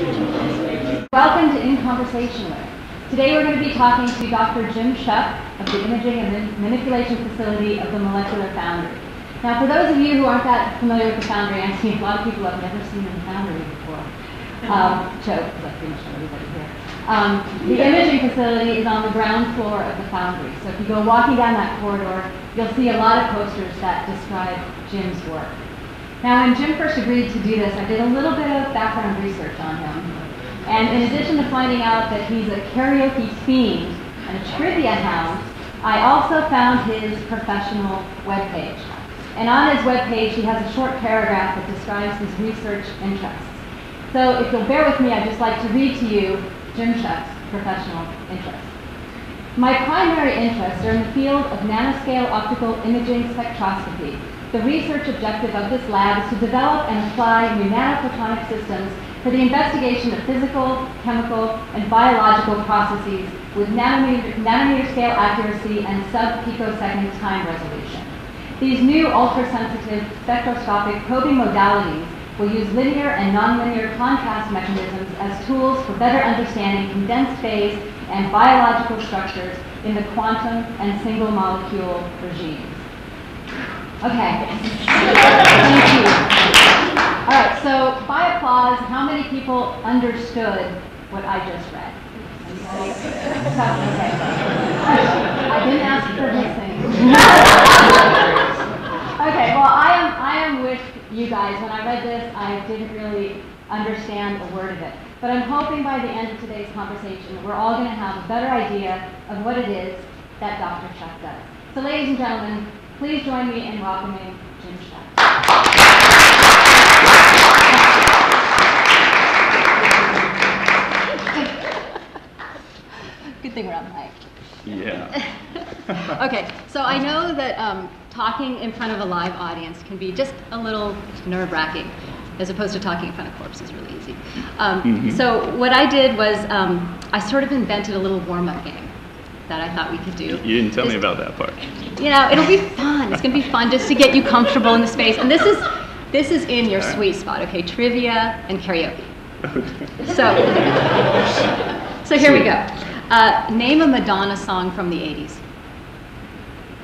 Welcome to In Conversation With. Today we're going to be talking to Dr. Jim Schuck of the Imaging and Manipulation Facility of the Molecular Foundry. Now, for those of you who aren't that familiar with the Foundry, I've seen a lot of people who have never seen the Foundry before. Um, joke, because I pretty much everybody here. Um, the imaging facility is on the ground floor of the Foundry. So if you go walking down that corridor, you'll see a lot of posters that describe Jim's work. Now, when Jim first agreed to do this, I did a little bit of background research on him. And in addition to finding out that he's a karaoke fiend and a trivia hound, I also found his professional webpage. And on his webpage, he has a short paragraph that describes his research interests. So if you'll bear with me, I'd just like to read to you Jim Schuck's professional interests. My primary interests are in the field of nanoscale optical imaging spectroscopy. The research objective of this lab is to develop and apply new nanophotonic systems for the investigation of physical, chemical, and biological processes with nanometer, nanometer scale accuracy and sub-picosecond time resolution. These new ultrasensitive spectroscopic probing modalities will use linear and nonlinear contrast mechanisms as tools for better understanding condensed phase and biological structures in the quantum and single molecule regimes. Okay. Thank you. All right, so by applause, how many people understood what I just read? So, okay. I didn't ask for listening. okay, well, I am, I am with you guys. When I read this, I didn't really understand a word of it. But I'm hoping by the end of today's conversation, we're all going to have a better idea of what it is that Dr. Schuck does. So ladies and gentlemen, please join me in welcoming Jim Schuck. Good thing we're on mic. Yeah. okay, so I know that um, talking in front of a live audience can be just a little nerve wracking, as opposed to talking in front of corpses is really easy. Um, Mhm. So what I did was um, I sort of invented a little warm up game that I thought we could do. You didn't tell me about that part. You know, it'll be fun. It's gonna be fun just to get you comfortable in the space. And this is this is in your sweet spot, okay? Trivia and karaoke. So, so here we go. Uh, name a Madonna song from the 80s.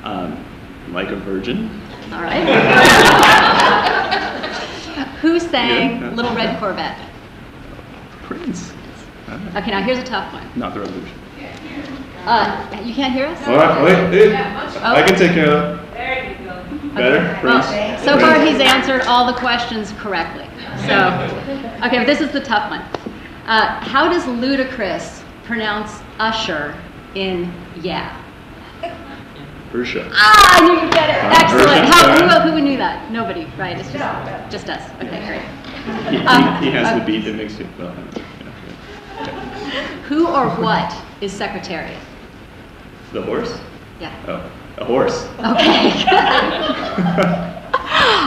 um, like a virgin. All right. Who sang Yeah. Little Red Corvette? Prince. Okay, now here's a tough one. Not the revolution. Uh, you can't hear us? All right, wait, wait. Oh. I can take care of that. There you go. Better? Well, so far he's answered all the questions correctly. So, okay, but this is the tough one. Uh, how does Ludacris pronounce usher in yeah? Ursha. Ah, I knew you'd get it. Uh, Excellent. Ursha, How, who, who knew that? Nobody, right? It's just, just us. Okay, great. He, he, Um, he has uh, the beat that makes you. Well, yeah. Who or what is secretariat? The horse? Yeah. Oh, a horse. Okay.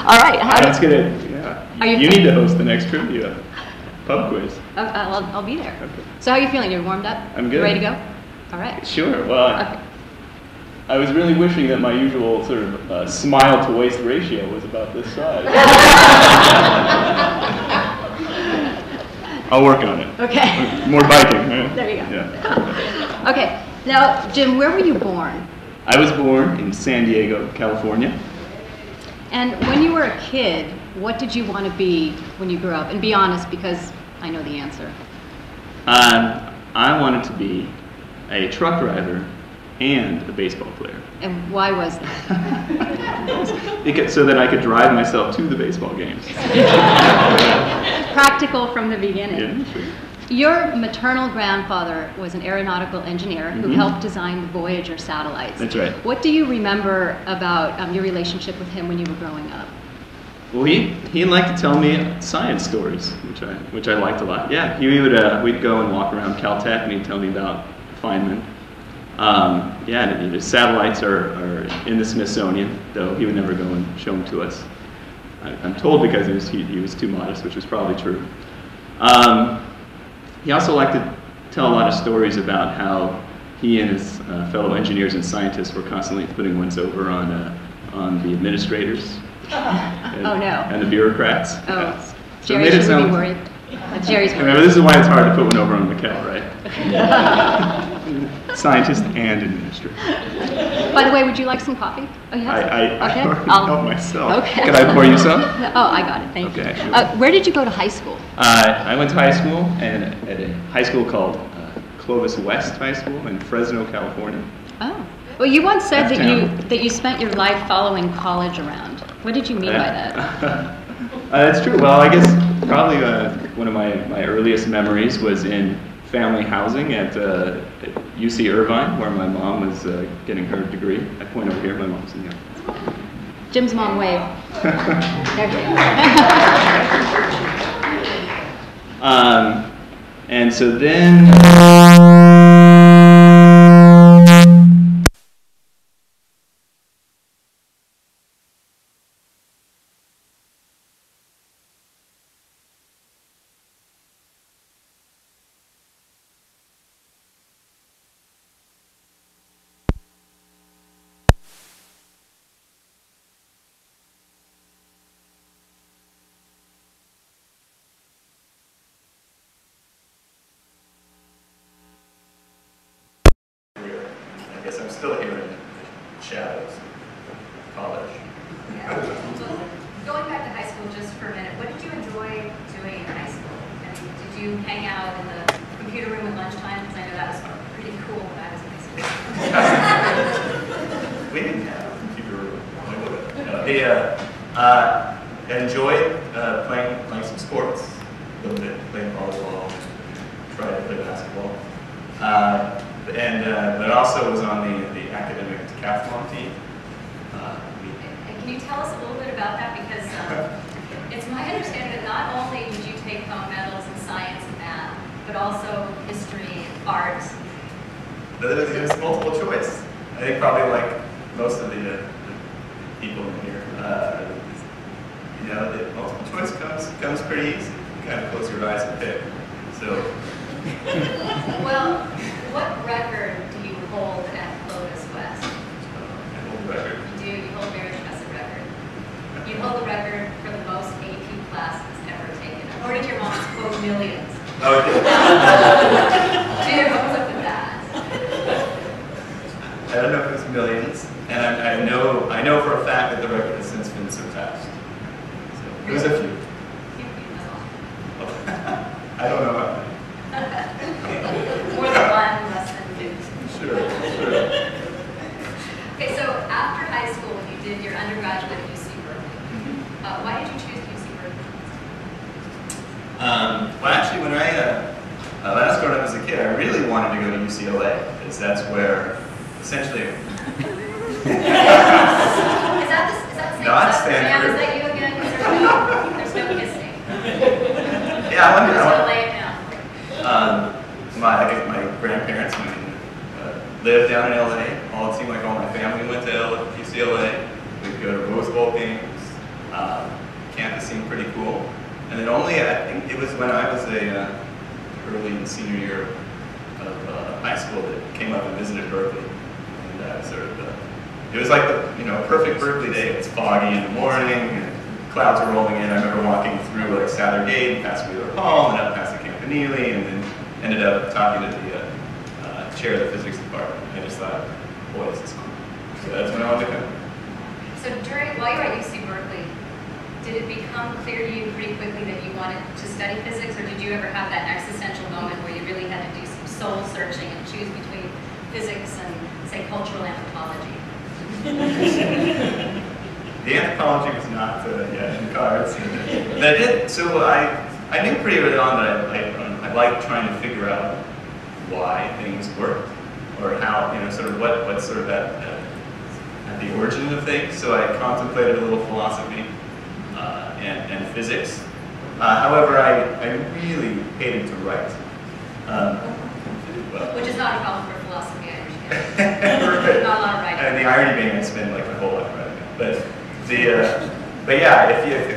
All right. How That's do, good. Yeah. Are you- you need to host the next trivia pub quiz. oh, uh, I'll, I'll be there. Okay. So how are you feeling? You're warmed up? I'm good. Ready to go? All right. Sure. Well, I- Okay. I was really wishing that my usual sort of uh, smile to waist ratio was about this size. I'll work on it. Okay. More biking. Right? There you go. Yeah. Okay. Now, Jim, where were you born? I was born in San Diego, California. And when you were a kid, what did you want to be when you grew up? And be honest, because I know the answer. Um, I wanted to be a truck driver and a baseball player, And why was that? so that I could drive myself to the baseball games. Practical from the beginning. Yeah, sure. Your maternal grandfather was an aeronautical engineer who Mhm. helped design the Voyager satellites. That's right. What do you remember about um, your relationship with him when you were growing up? Well, he he liked to tell me science stories, which I which I liked a lot. Yeah, he would uh, we'd go and walk around Caltech, and he'd tell me about Feynman. Um, yeah, and the satellites are, are in the Smithsonian, though he would never go and show them to us. I, I'm told because he was, he, he was too modest, which was probably true. Um, he also liked to tell a lot of stories about how he and his uh, fellow engineers and scientists were constantly putting ones over on, uh, on the administrators. and, oh no. And the bureaucrats. Oh, yeah. so Jerry should sound, be worried. Jerry's worried. Remember, this is why it's hard to put one over on Miquel, right? scientist and administrator. By the way, would you like some coffee? Oh, you I, I, okay. I already I'll, help myself. Okay. Can I pour you some? Oh, I got it. Thank okay, you. Uh, where did you go to high school? Uh, I went to high school and at a high school called uh, Clovis West High School in Fresno, California. Oh. Well, you once said that you that you spent your life following college around. What did you mean by that? Uh, that's true. Well, I guess probably uh, one of my, my earliest memories was in family housing at uh, UC Irvine, where my mom was uh, getting her degree. I point over here, my mom's in here. Jim's mom wave. um, and so then.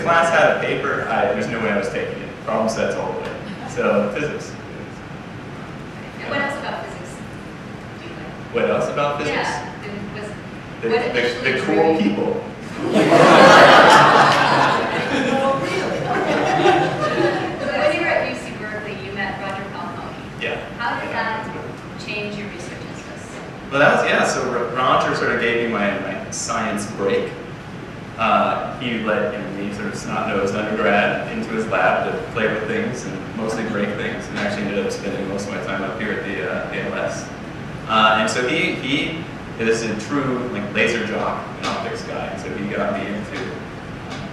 class had a paper, I, there's no way I was taking it. Problem sets all the way. So physics. What else about physics do you like? What else about physics? Yeah. Was, did the, the, the cool people. Well, that was, yeah, so Roger sort of gave me my, my science break uh, he let you know, me, sort of snot-nosed undergrad, into his lab to play with things and mostly break things, and actually ended up spending most of my time up here at the uh, ALS. Uh, and so he, he is a true like laser jock and optics guy, and so he got me into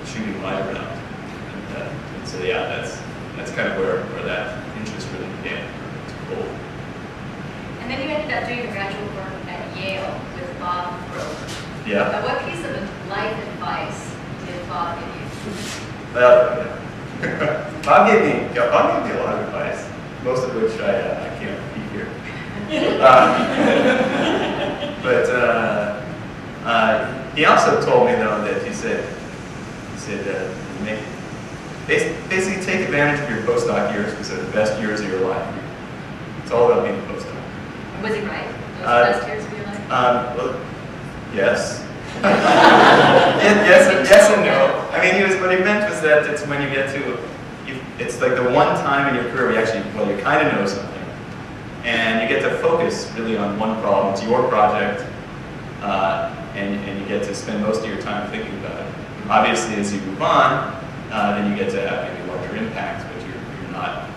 shooting light around. And, uh, and so yeah, that's that's kind of where, where that interest really began. It's cool. And then you ended up doing graduate work at Yale with Bob Grober. Yeah. What piece of life advice did Bob give you? Well, Bob gave me yeah, Bob gave me a lot of advice, most of which I, uh, I can't repeat here. Uh, but uh, uh, he also told me though that he said he said uh, make, basically take advantage of your postdoc years because they're the best years of your life. It's all about being a postdoc. Was he right? Those Uh, best years of your life? Um, well, yes. yes, yes and no. I mean, he was, what he meant was that it's when you get to, it's like the one time in your career where you actually, well, you kind of know something, and you get to focus really on one problem. It's your project, uh, and, and you get to spend most of your time thinking about it. Obviously, as you move on, uh, then you get to have maybe larger impacts, but you're, you're not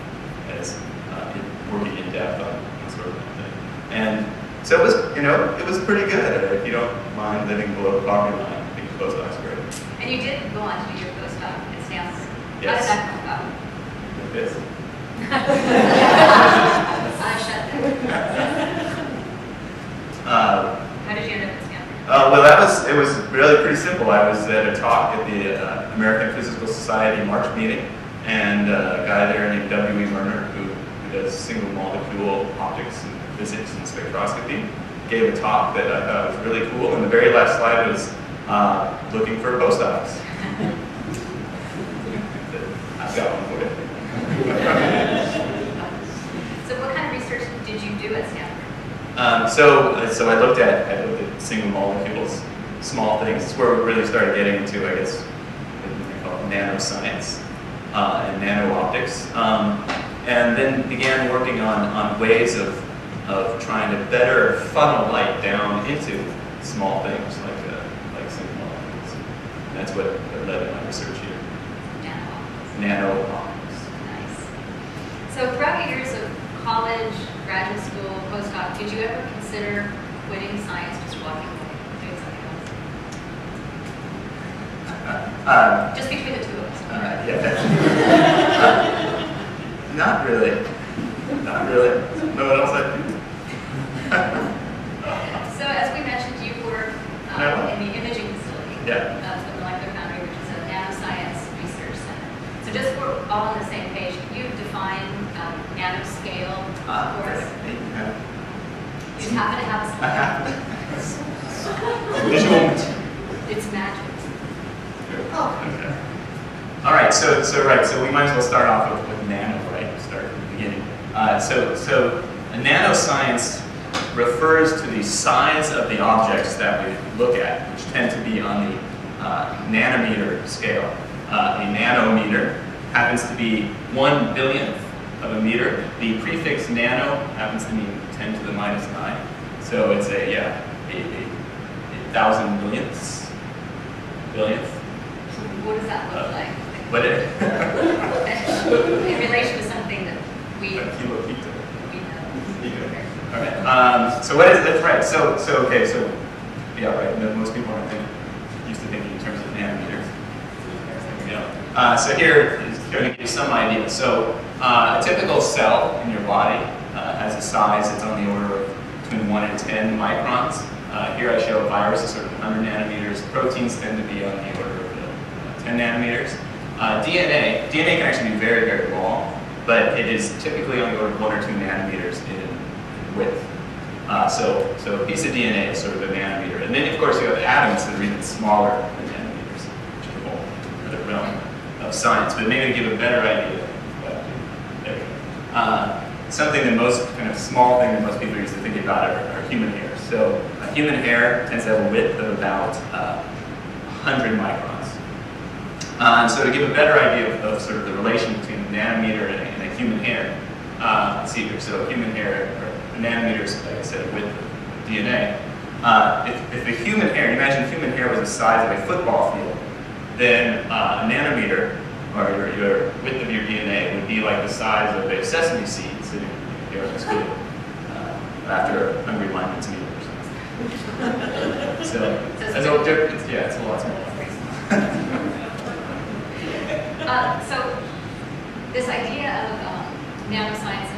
as uh, working in depth on, on sort of that thing. And so it was, you know, it was pretty good. If you don't mind living below the poverty line, I think the postdoc's great. And you did go on to do your postdoc at Stanford. Yes. How did that come about? Like this. I shut that. Uh, How did you end up at Stanford? Uh, well, that was it was really pretty simple. I was at a talk at the uh, American Physical Society March meeting, and uh, a guy there named W. E. Moerner, who, who does single molecule optics and physics and spectroscopy, gave a talk that I thought was really cool. And the very last slide was uh, looking for postdocs. I've got one for you. So what kind of research did you do at Stanford? Um, so, uh, so I looked at I looked at single molecules, small things. It's where we really started getting into, I guess, what they call nanoscience uh, and nano optics, um, and then began working on on ways of of trying to better funnel light down into small things like uh, like single molecules. And that's what, led to my research here, Nano. nano optics. Nice. So throughout your years of college, graduate school, postdoc, did you ever consider quitting science, just walking away, doing something else? Uh, uh, Just between the two of us. Uh, yeah. Uh, not really. Not really. No one else I do. So as we mentioned, you work um, in the imaging facility Yeah. of the Molecular Foundry, which is a nanoscience research center. So just we're all on the same page, can you define um, nanoscale Uh, for us? You happen to have a I slide. It's magic. Okay. All right. So so right. So we might as well start off with, with nano, right? Start from the beginning. Uh, so so a nanoscience refers to the size of the objects that we look at, which tend to be on the uh, nanometer scale. Uh, a nanometer happens to be one billionth of a meter. The prefix nano happens to mean 10 to the minus 9. So it's a, yeah, a, a, a thousand millionths, billionth. So what does that look like? What it, In relation to something that we, a kilo pizza. we know. Um, so what is that's right. So so okay. So yeah, right. Most people aren't thinking, used to thinking in terms of nanometers. We. Uh, so here is going to give you some idea. So uh, a typical cell in your body uh, has a size that's on the order of between one and ten microns. Uh, here I show a virus is sort of 100 nanometers. Proteins tend to be on the order of uh, 10 nanometers. Uh, DNA, DNA can actually be very, very long, but it is typically on the order of one or two nanometers in, in width. Uh, so, so a piece of DNA is sort of a nanometer. And then, of course, you have atoms that are even smaller than nanometers, which is a whole other realm of science. But maybe to give a better idea, uh, something that most, kind of small thing that most people used to think about are, are human hair. So a human hair tends to have a width of about uh, 100 microns. Uh, and so to give a better idea of, of sort of the relation between a nanometer and a, and a human hair, uh, see here. So human hair, or a nanometer is, like I said, width of DNA. Uh, if, if a human hair, imagine human hair was the size of a football field, then uh, a nanometer, or your, your width of your DNA, would be like the size of a sesame seed sitting here on this field uh, after a hungry lineman's meal or something. So, that's a, it's, yeah, it's a lot smaller. Uh, so, this idea of um, nanoscience and a nanoscience research center,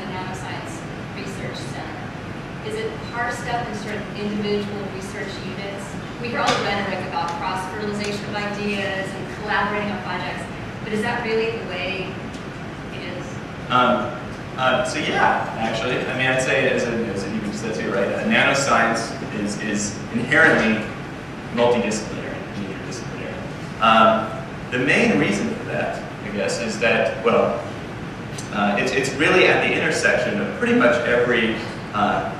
is it parsed up in sort of individual research units? We hear all the rhetoric about cross-fertilization of ideas and collaborating on projects, but is that really the way it is? Um, uh, so yeah, actually, I mean, I'd say as, a, as you said too, right? Uh, nanoscience is, is inherently multidisciplinary, interdisciplinary. Um, the main reason for that, I guess, is that, well, uh, it's, it's really at the intersection of pretty much every uh,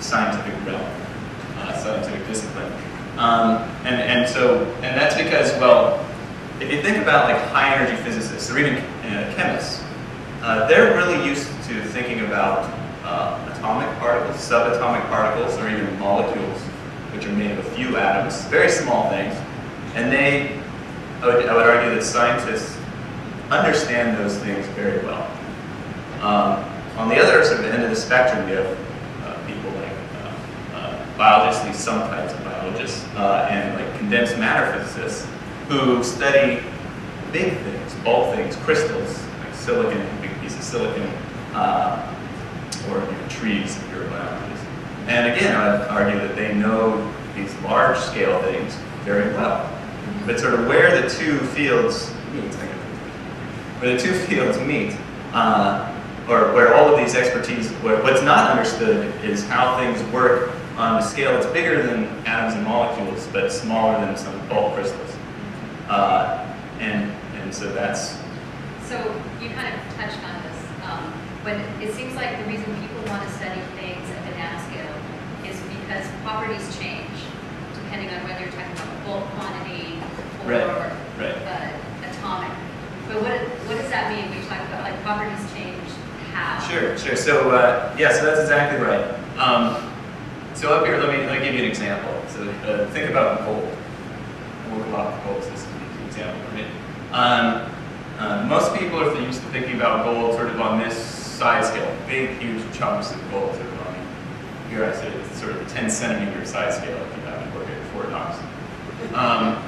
scientific realm, uh, scientific discipline. Um, and, and so, and that's because, well, if you think about like high energy physicists or even uh, chemists, uh, they're really used to thinking about uh, atomic particles, subatomic particles, or even molecules, which are made of a few atoms, very small things. And they I would, I would argue that scientists understand those things very well. Um, on the other sort of end of the spectrum, you have uh, people like uh, uh, biologists, some types of biologists, uh, and like condensed matter physicists who study big things, bulk things, crystals, like silicon, big piece of silicon, uh, or you know, trees if you're a biologist. And again, I would argue that they know these large scale things very well. But sort of where the two fields meet, where the two fields meet, uh, or where all of these expertise, what's not understood is how things work on a scale that's bigger than atoms and molecules, but smaller than some bulk crystals. Uh, and, and so that's... So you kind of touched on this, um, but it seems like the reason people want to study things at the nanoscale is because properties change, depending on whether you're talking about bulk quantity, or Right, right. uh, atomic. But what, what does that mean when you talk about like properties change how? Sure, sure. So uh, yeah, so that's exactly right. Um, so up here, let me, let me give you an example. So uh, think about gold. We'll go off gold as an example for me. Um, uh, most people are used to thinking about gold sort of on this size scale, big, huge chunks of gold. Sort of here I said it's sort of the 10 centimeter size scale if you haven't worked at Fort Knox. Um,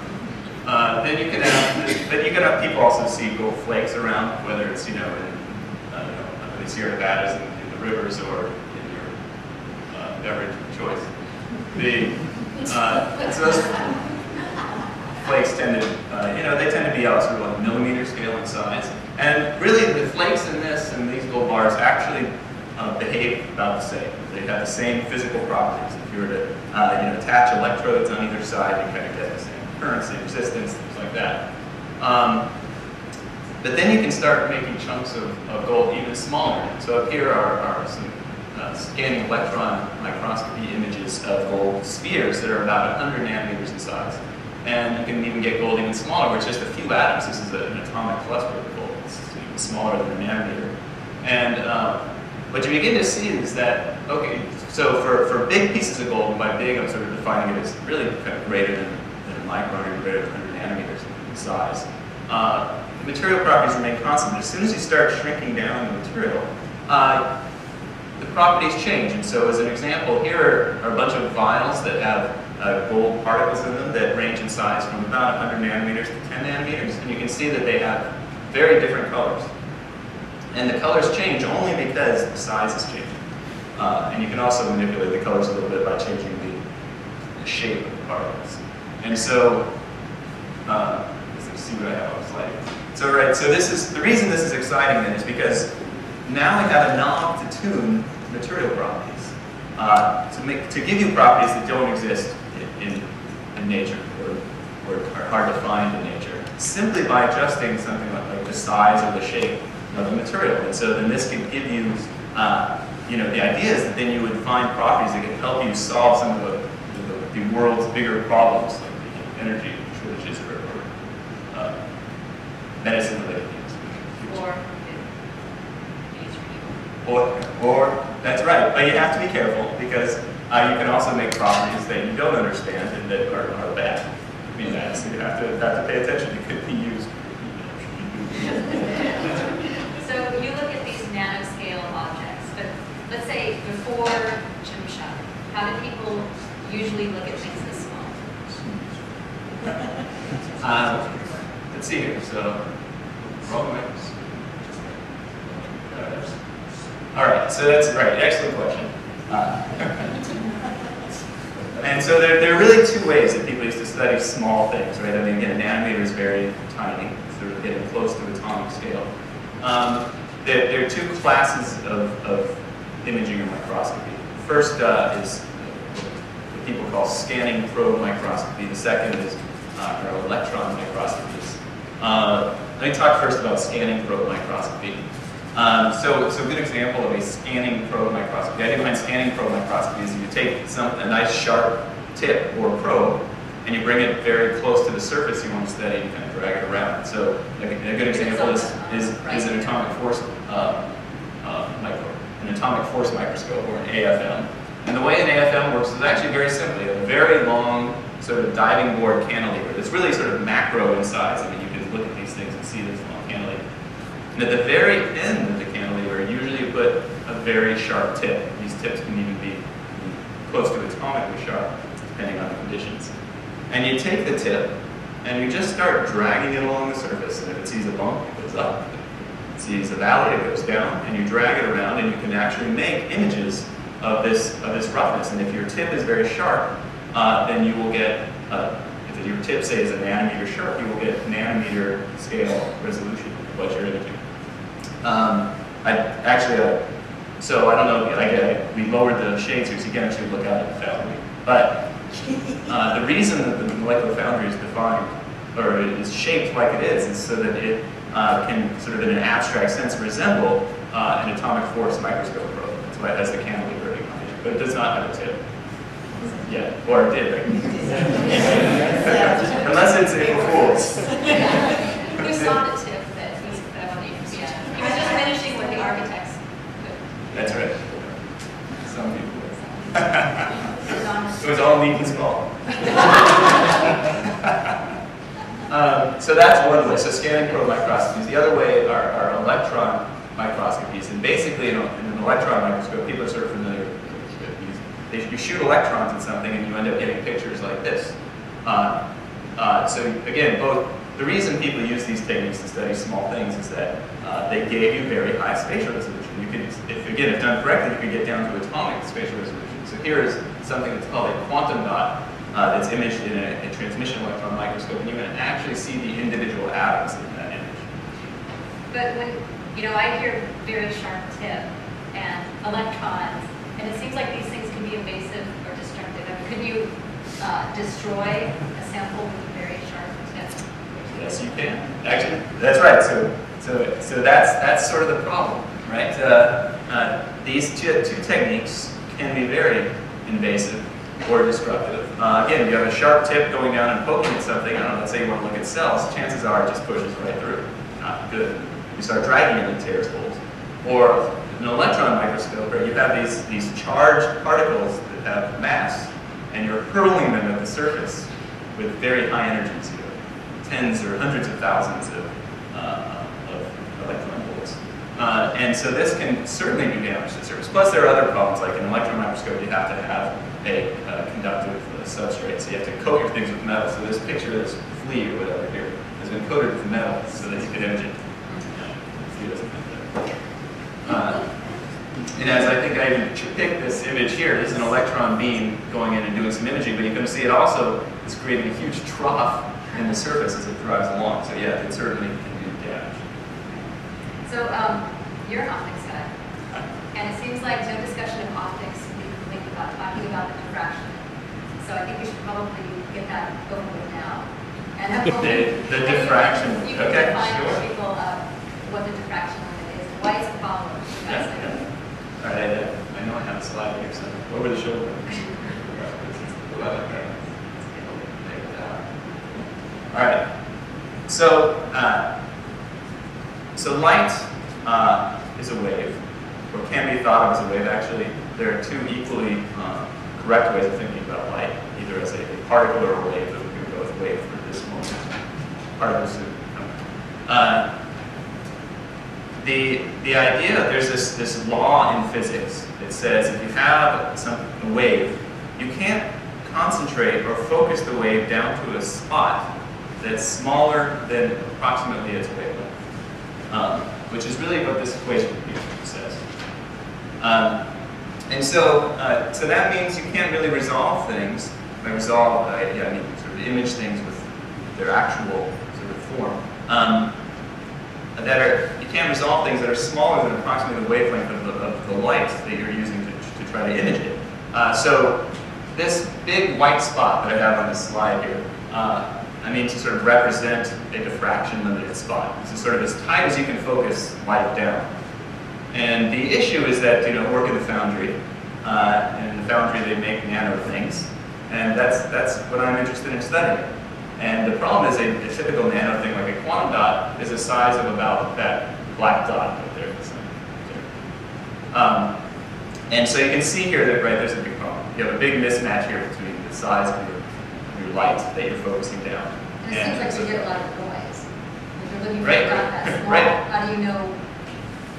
uh, then you can have then you can have people also see gold flakes around, whether it's you know in uh, you know, the Sierra Nevadas in, in, the rivers or beverage of choice. The uh, so those flakes tend to uh, you know they tend to be out sort of on millimeter scale in size, and really the flakes in this and these gold bars actually uh, behave about the same. They have the same physical properties. If you were to you know attach electrodes on either side, you kind of get the same currency, resistance, things like that. Um, but then you can start making chunks of, of gold even smaller. So up here are, are some uh, scanning electron microscopy images of gold spheres that are about 100 nanometers in size. And you can even get gold even smaller, where it's just a few atoms. This is an atomic cluster of gold. It's even smaller than a nanometer. And um, what you begin to see is that, okay, so for, for big pieces of gold, and by big I'm sort of defining it as really kind of greater than a micron or greater than 100 nanometers in size. Uh, the material properties remain constant, but as soon as you start shrinking down the material, uh, the properties change. And so as an example, here are a bunch of vials that have uh, gold particles in them that range in size from about 100 nanometers to 10 nanometers. And you can see that they have very different colors. And the colors change only because the size is changing. Uh, and you can also manipulate the colors a little bit by changing the, the shape of the particles. And so, uh, let's see what I have on the slide. So right, so this is, the reason this is exciting then is because now I have a knob to tune material properties. Uh, to, make, to give you properties that don't exist in, in, in nature or, or are hard to find in nature, simply by adjusting something like, like the size or the shape of the material. And so then this can give you, uh, you know, the idea is that then you would find properties that can help you solve some of the, the, the world's bigger problems like energy shortages or, or uh, medicine related things. Or, or, or, that's right, but you have to be careful because Uh, you can also make properties that you don't understand and that are, are bad. I mean, that, so you have to, have to pay attention. It could be used. So you look at these nanoscale objects, but let's say before Jim Schuck, how do people usually look at things this small? Um, let's see here. So, wrong way. All right, so that's right. Excellent question. Uh, and so there, there are really two ways that people used to study small things, right? I mean, again, nanometer is very tiny, sort of getting close to atomic scale. Um, there, there, are two classes of, of imaging or microscopy. First uh, is what people call scanning probe microscopy. The second is uh, electron microscopies. Uh, let me talk first about scanning probe microscopy. Um, so, so a good example of a scanning probe microscopy. The idea behind scanning probe microscopy is you take some, a nice sharp tip or probe and you bring it very close to the surface you want to study and kind of drag it around. So a, a good example is, is, is an atomic force uh, uh, micro, an atomic force microscope or an AFM. And the way an AFM works is actually very simply a very long sort of diving board cantilever that's really sort of macro in size. I mean, you can look at these things and see this long. And at the very end of the cantilever, usually you put a very sharp tip. These tips can even be close to atomically sharp, depending on the conditions. And you take the tip, and you just start dragging it along the surface. And if it sees a bump, it goes up. If it sees a valley, it goes down. And you drag it around, and you can actually make images of this, of this roughness. And if your tip is very sharp, uh, then you will get, uh, if your tip, say, is a nanometer sharp, you will get nanometer scale resolution of what you're imaging. Um, I actually, uh, so I don't know, I, I, we lowered the shades here so you can actually look out at the foundry. But uh, the reason that the molecular foundry is defined, or is shaped like it is, is so that it uh, can sort of in an abstract sense resemble uh, an atomic force microscope probe. That's why it has the cantilever it, but it does not have a tip. Yeah, or it did. Right? Unless it's April Fool's. Who saw the tip that he's, that on the, yeah. He was just finishing what the architects That's right. Some people. put. It was all neat and small. um, so that's one way. So scanning probe microscopies. The other way are, are electron microscopies. And basically, in, a, in, an electron microscope, people are sort of familiar with these. They, you shoot electrons at something, and you end up getting pictures like this. Uh, uh, so again, both the reason people use these techniques to study small things is that uh, they gave you very high spatial resolution. You can, if again, if done correctly, you can get down to atomic spatial resolution. So here is something that's called a quantum dot uh, that's imaged in a, a, transmission electron microscope, and you can actually see the individual atoms in that image. But when, you know, I hear very sharp tip and electrons, and it seems like these things can be invasive or destructive. I mean, could you uh, destroy a sample with a very sharp tip? Yes, you can. Actually, that's right. So, so, so that's that's sort of the problem, right? Uh, uh, these two, two techniques can be very invasive or disruptive. Uh, again, if you have a sharp tip going down and poking at something, I don't know, let's say you want to look at cells, chances are it just pushes right through. Not good. You start dragging it and tears holes. Or an electron microscope where you have these, these charged particles that have mass, and you're hurling them at the surface with very high energies, know, tens or hundreds of thousands of, uh, of electron volts. Uh, and so this can certainly do damage to the surface. Plus there are other problems, like in an electron microscope you have to have a uh, conductive uh, substrate, so you have to coat your things with metal. So this picture, this flea or whatever here, has been coated with metal so that you can image it. Uh, and as I think I even picked this image here, this is an electron beam going in and doing some imaging, but you can see it also is creating a huge trough in the surface as it drives along. So yeah, it certainly. So um, you're an optics guy, and it seems like no discussion of optics we can think about talking about the diffraction. So I think we should probably get that over with now. And the, the diffraction. You can okay, define sure. people uh, what the diffraction limit is, why it's a problem. Yeah, yeah. All right, I, I know I have a slide here, so over the shoulder. All right. So, uh, so light uh, is a wave, or can be thought of as a wave. Actually, there are two equally uh, correct ways of thinking about light, either as a particle or a wave, but going to go with wave for this moment. Particles. Uh, the, the idea, there's this, this law in physics that says if you have some, a wave, you can't concentrate or focus the wave down to a spot that's smaller than approximately its wavelength, um, which is really what this equation says. Um, and so, uh, so that means you can't really resolve things. By resolve, uh, yeah, I mean sort of image things with their actual sort of form. Um, that are, you can't resolve things that are smaller than approximately the wavelength of the, of the light that you're using to, to try to image it. Uh, so this big white spot that I have on this slide here, uh, I mean to sort of represent a diffraction limited spot. This is sort of as tight as you can focus light down. And the issue is that, you know, work in the foundry, uh, and in the foundry they make nano things, and that's, that's what I'm interested in studying. And the problem is a, a, typical nano thing like a quantum dot is the size of about that black dot right there. Um, and so you can see here that, right, there's a big problem. You have a big mismatch here between the size of your light that you're focusing down. And it and seems like you get a lot of noise. If you're looking for right, a dot that small, right. how do you know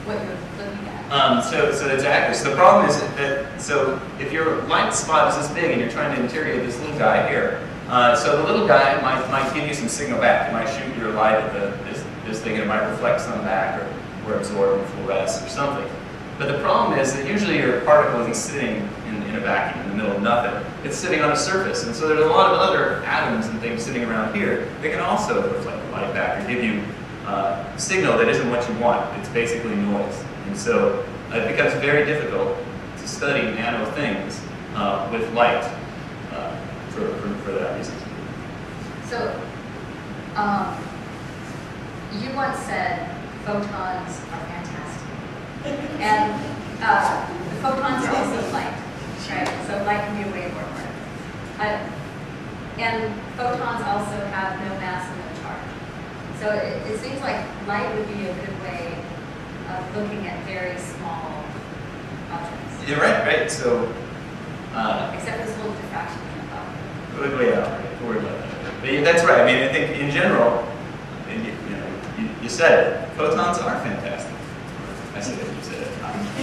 what you're looking at? Um, so, so exactly. So the problem is that, so if your light spot is this big and you're trying to interrogate this little guy here, uh, so the little guy might, might give you some signal back. You might shoot your light at the, this, this thing and it might reflect some back or, or absorb and fluoresce or something. But the problem is that usually your particle isn't sitting in, in a vacuum in the middle of nothing. It's sitting on a surface. And so there's a lot of other atoms and things sitting around here that can also reflect the light back or give you uh, signal that isn't what you want. It's basically noise. And so it becomes very difficult to study nano things uh, with light uh, for, for, for, that reason. So, um, you once said photons are fantastic. and uh, the photons are also light, right? So light can be a waveform. Uh, and photons also have no mass and no charge. So it, it, seems like light would be a good way of looking at very small objects. You're right, right? So, uh, except this little diffraction in the top. Way out, right? Don't worry about that. But yeah, that's right. I mean, I think in general, you, you know, you, you said it. Photons are fantastic. I said it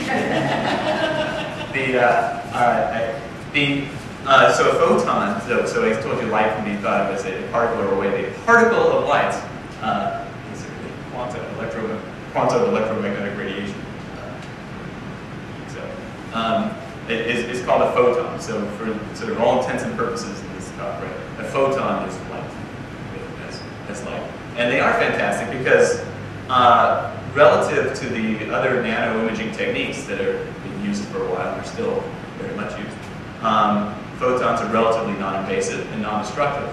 the, uh, uh, the, uh, so a photon, so, so I told you light can be thought of as a particle or a wave. A particle of light uh, is quantum, electro, quantum electromagnetic radiation. so um, it is, it's called a photon. So for sort of all intents and purposes in this talk, right, a photon is light, as, as light. And they are fantastic because uh, relative to the other nano imaging techniques that are being used for a while, they're still very much used, um, photons are relatively non-invasive and non-destructive.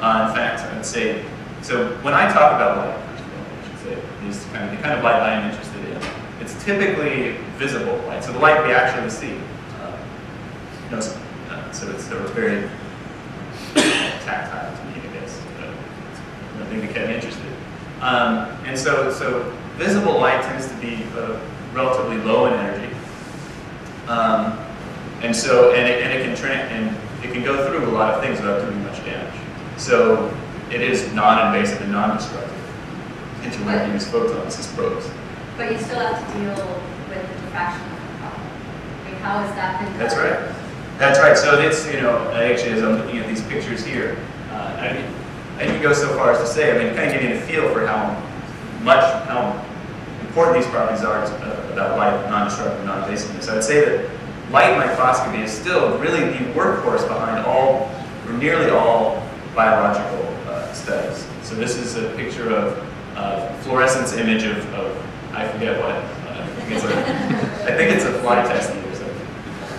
Uh, in fact, I would say, so when I talk about light, I should say, kind of the kind of light I am interested in. It's typically visible light, so the light we actually see. Uh, you know, so, uh, so it's sort of very tactile to me, I guess. But it's thing that kept me interested. Um, and so, so visible light tends to be uh, relatively low in energy. Um, and so, and it, and it can and it can go through a lot of things without doing much damage. So it is non-invasive and non-destructive. And you want to use photons as probes. But you still have to deal with the diffraction of the problem. I mean, how has that been That's right. That's right. So it's, you know, actually as I'm looking at these pictures here, uh, I, mean, I can go so far as to say, I mean, kind of give you a feel for how much, how important these properties are uh, about light, non-destructive, non-invasiveness. I would say that light microscopy is still really the workhorse behind all, or nearly all, biological uh, studies. So this is a picture of uh, fluorescence image of, of, I forget what, uh, I, think it's a, I think it's a fly testing or something,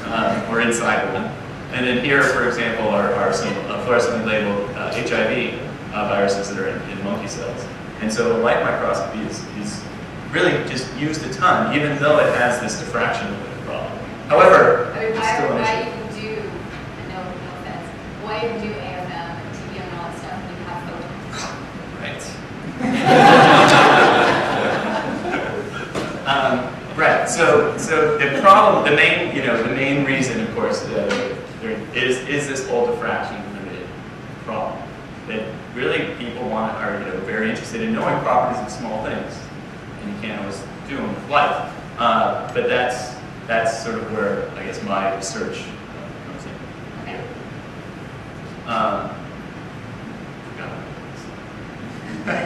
uh, or inside one. And then here, for example, are, are some uh, fluorescently labeled HIV uh, viruses that are in, in monkey cells. And so light microscopy is, is really just used a ton, even though it has this diffraction. However, I mean, why, still why you can do, no, no offense, why can do AFM and TEM and all that stuff when you have photons? right. um, right. So, so the problem, the main, you know, the main reason, of course, uh, there is, is this whole diffraction limited problem. That really people want are you know, very interested in knowing properties of small things, and you can't always do them with light. Uh, but that's that's sort of where I guess my research uh, comes in. Okay. Um, That's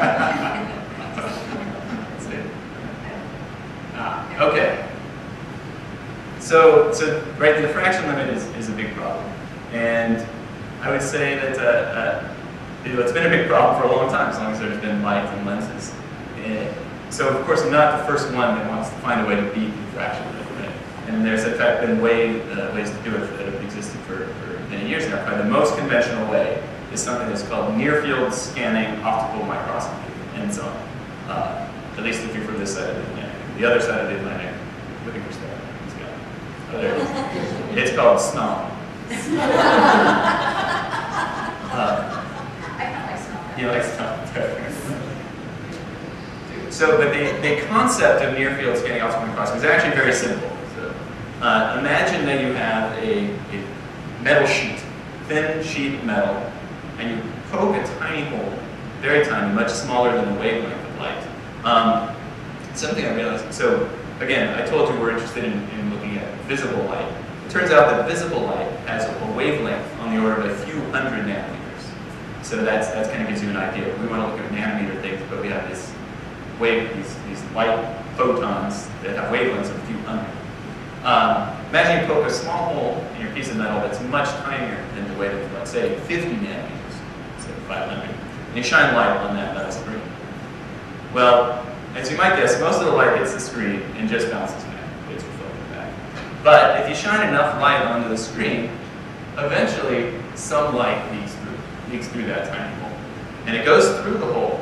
it. Ah, okay. So, so right, the diffraction limit is, is a big problem, and I would say that uh, uh, it's been a big problem for a long time, as long as there's been light and lenses. Eh, so, of course, I'm not the first one that wants to find a way to beat the diffraction limit. And there's, in fact, been way, uh, ways to do it that have existed for, for many years now. Probably the most conventional way is something that's called near-field scanning optical microscopy, NSOM. Uh, at least if you're from this side of the Atlantic. The other side of the Atlantic, looking for stuff. Oh, there it is. It's called SNOM. uh, I kind of like snow. you like SNOM? So, but the, the concept of near-field scanning optical microscopy is actually very simple. Uh, imagine that you have a, a metal sheet, thin sheet of metal, and you poke a tiny hole, very tiny, much smaller than the wavelength of light. Um, something I realized, so again, I told you we're interested in, in looking at visible light. It turns out that visible light has a wavelength on the order of a few hundred nanometers. So that's, that kind of gives you an idea. We want to look at nanometer things, but we have this wave, these, these light photons that have wavelengths of a few hundred. Um, imagine you poke a small hole in your piece of metal that's much tinier than the wavelength, let's say 50 nanometers, of 500, and you shine light on that metal screen. Well, as you might guess, most of the light hits the screen and just bounces back. It's reflected back. But if you shine enough light onto the screen, eventually some light leaks through, leaks through that tiny hole. And it goes through the hole.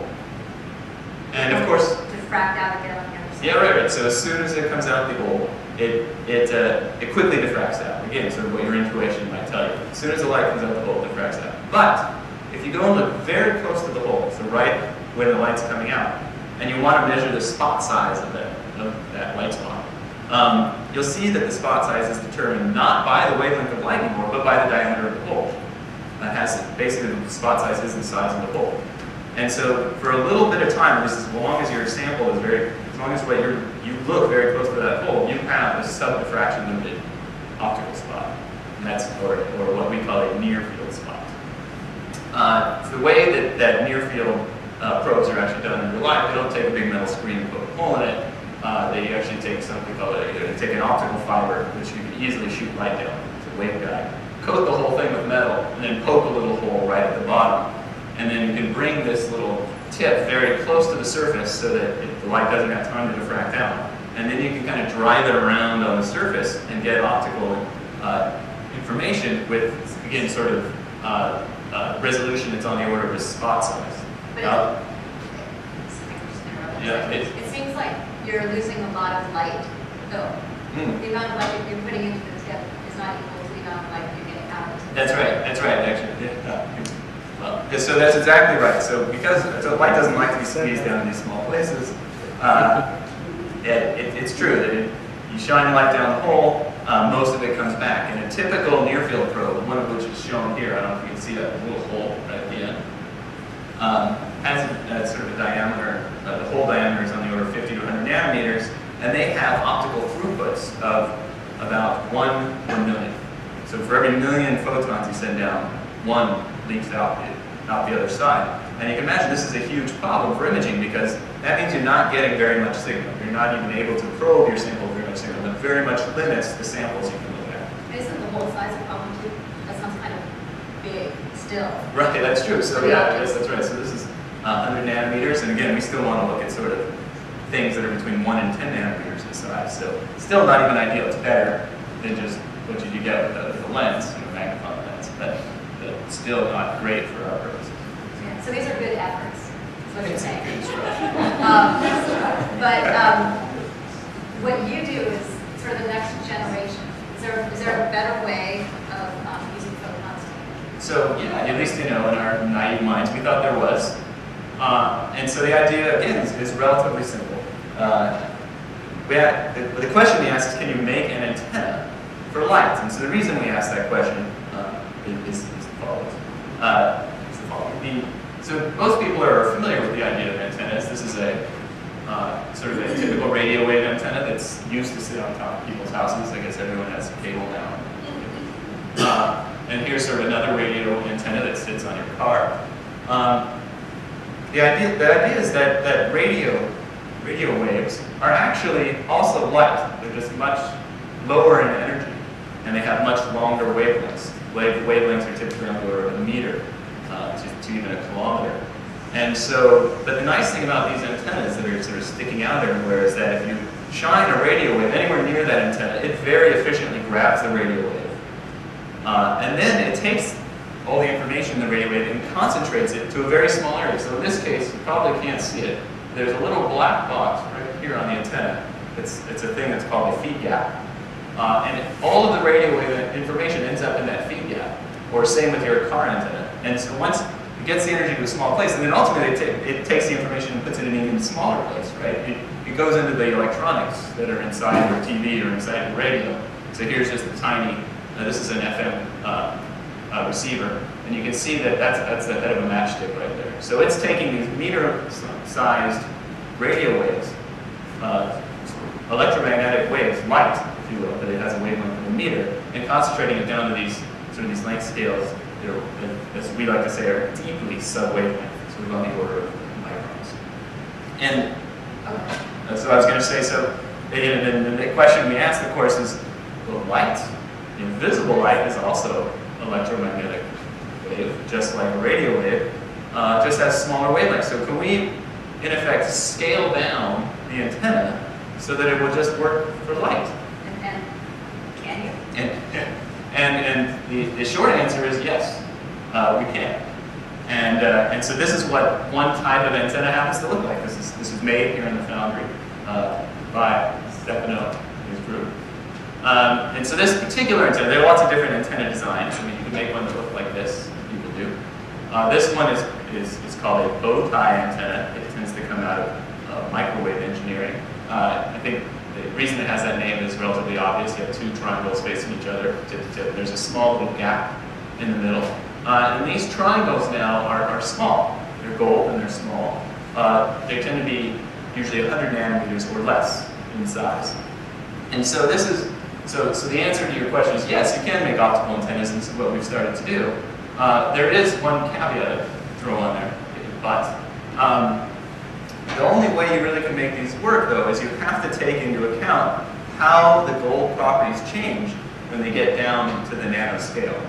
And of course, Diffract out again on the other side. yeah, right, right. So as soon as it comes out the hole, it it uh, it quickly diffracts out. Again, sort of what your intuition might tell you. As soon as the light comes out the hole, it diffracts out. But if you go and look very close to the hole, so right when the light's coming out, and you want to measure the spot size of that of that light spot, um, you'll see that the spot size is determined not by the wavelength of light anymore, but by the diameter of the hole. That has basically the spot size is the size of the hole. And so for a little bit of time, least as long as your sample is very, as long as you're, you look very close to that hole, you have a sub-diffraction limited optical spot. And that's, or, or what we call a near field spot. Uh, the way that, that near field uh, probes are actually done in real life, they don't take a big metal screen and put a hole in it. Uh, they actually take something called a, they take an optical fiber, which you can easily shoot light down. It's a waveguide. Coat the whole thing with metal, and then poke a little hole right at the bottom and then you can bring this little tip very close to the surface so that it, the light doesn't have time to diffract out. And then you can kind of drive it around on the surface and get optical uh, information with, again, sort of uh, uh, resolution that's on the order of a spot size. But Yeah, it, it- seems like you're losing a lot of light, though. hmm. The amount of light that you're putting into the tip is not equal to the amount of light you're getting out of it. That's right. That's right. Actually, yeah. So that's exactly right. So because so light doesn't like to be squeezed down in these small places, uh, it, it, it's true that it, you shine light down the hole, uh, most of it comes back. And a typical near-field probe, one of which is shown here, I don't know if you can see that little hole right at the end, um, has a, a sort of a diameter. Uh, the hole diameter is on the order of 50 to 100 nanometers, and they have optical throughputs of about one one million. So for every million photons you send down, one leaks out out the other side. And you can imagine this is a huge problem for imaging because that means you're not getting very much signal. You're not even able to probe your sample very much signal. That very much limits the samples you can look at. Isn't the whole size a problem too? That sounds kind of big still. Right, that's true. So yeah, yes, that's right. So this is uh, 100 nanometers, and again, we still want to look at sort of things that are between 1 and 10 nanometers in size. So still not even ideal. It's better than just what you get with the, with the lens, you know, magnifying lens, but, still not great for our purposes. Yeah, so these are good efforts, is what you're saying. Um, But um, what you do is for the next generation. Is there, is there a better way of um, using photons? So yeah, at least you know in our naive minds we thought there was, uh, and so the idea again is, is relatively simple. Uh, we had, the, the question we asked is can you make an antenna for light? And so the reason we asked that question is, is following. Uh, the. The, so most people are familiar with the idea of antennas. This is a uh, sort of a typical radio wave antenna that's used to sit on top of people's houses. I guess everyone has a cable now. Uh, and here's sort of another radio antenna that sits on your car. Um, the idea, the idea is that, that radio, radio waves are actually also light. They're just much lower in energy, and they have much longer wavelengths. Wave, wavelengths are typically on the order of a meter uh, to, to even a kilometer. And so, but the nice thing about these antennas that are sort of sticking out everywhere is that if you shine a radio wave anywhere near that antenna, it very efficiently grabs the radio wave. Uh, and then it takes all the information in the radio wave and concentrates it to a very small area. So in this case, you probably can't see it. There's a little black box right here on the antenna. It's, it's a thing that's called a feed gap. Uh, and all of the radio wave information ends up in that feed gap. Or same with your car antenna. And so once it gets the energy to a small place, and then ultimately it, it takes the information and puts it in an even smaller place, right? It, it goes into the electronics that are inside your TV or inside your radio. So here's just a tiny, uh, this is an FM uh, uh, receiver, and you can see that that's, that's the head of a matchstick right there. So it's taking these meter-sized radio waves, uh, electromagnetic waves, light, if you will, but it has a wavelength of a meter, and concentrating it down to these sort of these length scales know, as we like to say, are deeply sub-wavelength, sort of on the order of microns. And uh, so I was going to say, so the question we ask, of course, is, well, light, invisible light is also electromagnetic wave, just like a radio wave, uh, just has smaller wavelengths. So can we, in effect, scale down the antenna so that it will just work for light? And, and can you? And, and, the, the short answer is yes, uh, we can. And, uh, and so this is what one type of antenna happens to look like. This is, this is made here in the foundry uh, by Stefano and his group. Um, and so this particular antenna, there are lots of different antenna designs. I mean, you can make one that look like this, people do. Uh, this one is, is, is called a bow tie antenna. It tends to come out of microwave engineering. Uh, I think reason it has that name is relatively obvious. You have two triangles facing each other, tip to tip. There's a small little gap in the middle. Uh, and these triangles now are, are small. They're gold and they're small. Uh, they tend to be usually 100 nanometers or less in size. And so this is, so, so the answer to your question is yes, you can make optical antennas, and this is what we've started to do. Uh, there is one caveat to throw on there, but um, the only way you really can make these work, though, is you have to take into account how the gold properties change when they get down to the nanoscale.